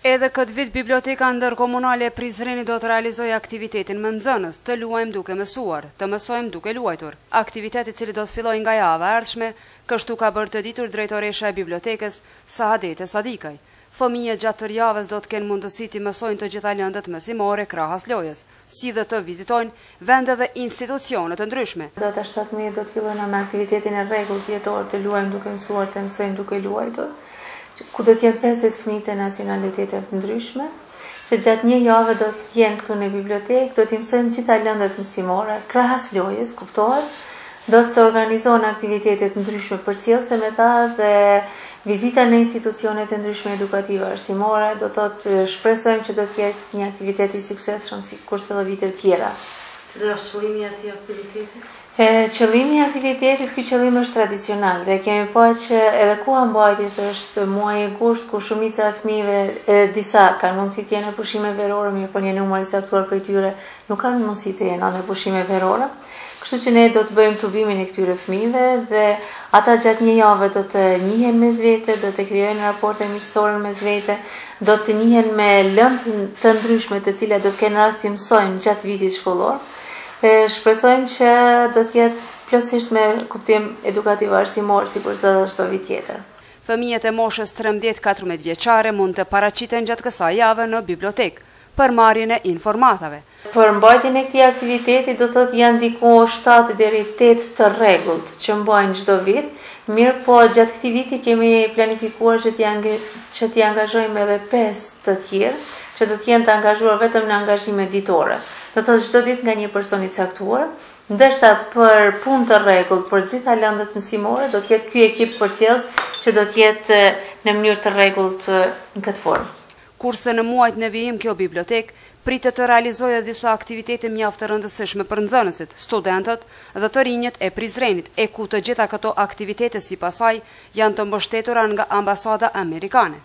Edhe këtë vit Biblioteka Ndërkomunale e Prizrenit do të realizojë aktivitetin Me nxënës, të luajmë duke mësuar, të mësojmë duke luajtur. Aktivitet i cili do të fillojë nga java e ardhshme, kështu ka bërë të ditur drejtoresha e Bibliotekës, Sahadete Sadikaj. Fëmijët gjatë tërë javës do të kenë mundësi t'i mësojnë të gjitha lëndët mësimore krahas lojës. si dhe të vizitojnë vende dhe institucione të ndryshme. Data shtatë ne do të fillojmë me aktivitetin e rregullt vjetor Të luajmë duke mësuar, të mësojmë duke luajtur, ku do të jenë pesëdhjetë fëmijë të nacionaliteteve të ndryshme, që gjatë një jave do të jenë këtu në bibliotekë, do t'i mësojnë gjitha lëndët mësimore, krahas lojës, kuptohet, Do të organizohen aktivitete të ndryshme përcjellëse me ta dhe vizita në institucionet e ndryshme edukative arsimore, do thotë shpresojmë që do të jetë një aktivitet i suksesshëm sikurse dhe vitet tjera. Cili është qëllimi i këtij aktiviteti? Qëllimi i aktivitetit, ky qëllim është tradicional dhe kemi pa që edhe koha e mbajtjes është muaji gusht, ku shumica e fëmijëve disa kanë mundësi të jenë në pushime verore, mirëpo një numër i caktuar prej tyre Nuk kanë mundësi të jenë në pushime verore, kështu që ne do të bëjmë tubimin e këtyre fëmijëve dhe ata gjatë një jave do të njihen mes vete, do të krijojnë raporte miqësore mes vete, do të njihen me lëndë të ndryshme të cilat do të kenë rast të mësojnë gjatë vitit shkollor. E shpresojmë që do të jetë plotësisht me kuptim edukativ arsimor sikurse çdo vit tjetër. Fëmijët e moshës 13-14 vjeçare mund të paraqiten gjatë kësaj jave në bibliotekë. për marrjen e informatave. Për mbajtjen e këtij aktiviteti do thotë janë diku shtatë deri tetë të rregullt, që mbajnë çdo vit, mirëpo gjatë këtij viti kemi planifikuar që t'i që t'i angazhojmë edhe pesë të tjerë, që do të jenë të angazhuar vetëm në angazhime ditore. Do thotë çdo ditë nga një person i caktuar, ndërsa për punë të rregullt për gjitha lëndët mësimore do të jetë ky ekip përcjellës që do të jetë në mënyrë të rregullt në këtë formë. Kurse në muajt në vijim kjo bibliotekë pritet të realizojë edhe disa aktivitete mjaft të rëndësishme për nxënësit, studentët dhe të rinjët e Prizrenit, e ku të gjitha këto aktivitete sipas saj janë të mbështetura nga Ambasada Amerikane.